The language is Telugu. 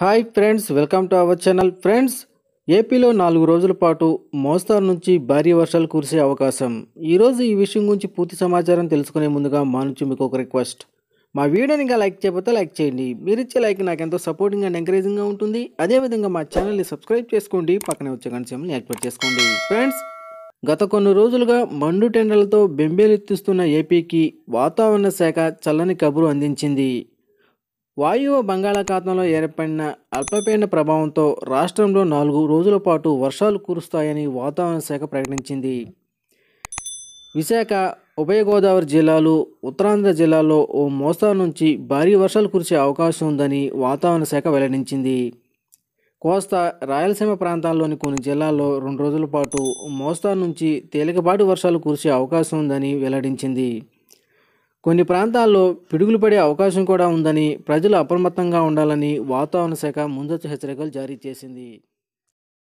Hi friends welcome to our channel. Friends ఏపీలో నాలుగు రోజుల పాటు మోస్తారు నుంచి భారీ వర్షాలు కురిసే అవకాశం. ఈరోజు ఈ విషయం గురించి పూర్తి సమాచారం తెలుసుకునే ముందుగా మా నుంచి మీకు ఒక రిక్వెస్ట్ మా వీడియోని ఇంకా లైక్ చేయకపోతే లైక్ చేయండి. మీరు ఇచ్చే లైక్ నాకు ఎంతో సపోర్టింగ్ అండ్ ఎంకరేజింగ్గా ఉంటుంది. అదేవిధంగా మా ఛానల్ని సబ్స్క్రైబ్ చేసుకోండి. పక్కనే వచ్చే గంటసేమని యాక్టివేట్ చేసుకోండి. ఫ్రెండ్స్ గత కొన్ని రోజులుగా మండు టెండలతో బెంబేలెత్తిస్తున్న ఏపీకి వాతావరణ శాఖ చల్లని కబురు అందించింది. వాయువ బంగాళాఖాతంలో ఏర్పడిన అల్పపీడన ప్రభావంతో రాష్ట్రంలో నాలుగు రోజుల పాటు వర్షాలు కురుస్తాయని వాతావరణ శాఖ ప్రకటించింది. విశాఖ ఉభయ గోదావరి జిల్లాలు ఉత్తరాంధ్ర జిల్లాలో ఓ మోస్తారు నుంచి భారీ వర్షాలు కురిసే అవకాశం ఉందని వాతావరణ శాఖ వెల్లడించింది. కోస్తా రాయలసీమ ప్రాంతాల్లోని కొన్ని జిల్లాల్లో రెండు రోజుల పాటు మోస్తారు నుంచి తేలికపాటి వర్షాలు కురిసే అవకాశం ఉందని వెల్లడించింది. కొన్ని ప్రాంతాల్లో పిడుగులు పడే అవకాశం కూడా ఉందని ప్రజలు అప్రమత్తంగా ఉండాలని వాతావరణ శాఖ ముందస్తు హెచ్చరికలు జారీ చేసింది.